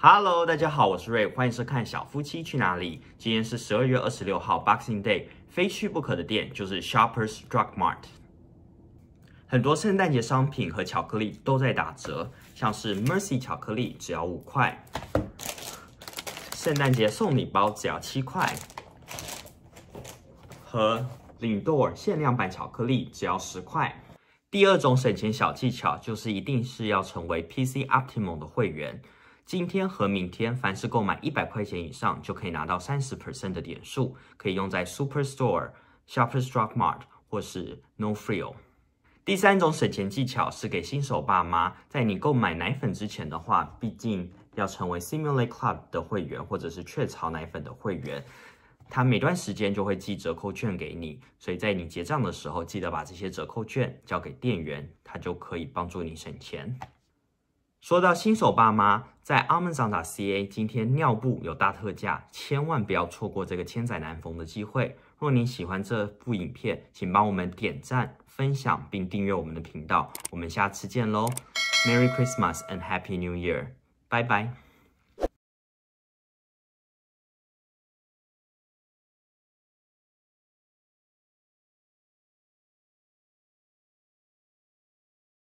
Hello，大家好，我是瑞，欢迎收看《小夫妻去哪里》。今天是十二月二十六号，Boxing Day，非去不可的店就是 Shoppers Drug Mart。很多圣诞节商品和巧克力都在打折，像是 Mercy 巧克力只要五块，圣诞节送礼包只要七块，和领多尔限量版巧克力只要十块。第二种省钱小技巧就是一定是要成为 PC Optimum 的会员。今天和明天，凡是购买一百块钱以上，就可以拿到三十 percent 的点数，可以用在 Superstore、Shoppers Drug Mart 或是 No Frill。第三种省钱技巧是给新手爸妈，在你购买奶粉之前的话，毕竟要成为 Simulate Club 的会员或者是雀巢奶粉的会员，他每段时间就会寄折扣券给你，所以在你结账的时候，记得把这些折扣券交给店员，他就可以帮助你省钱。说到新手爸妈，在 Amazon.ca 今天尿布有大特价，千万不要错过这个千载难逢的机会。若你喜欢这部影片，请帮我们点赞、分享并订阅我们的频道。我们下次见喽！Merry Christmas and Happy New Year！拜拜。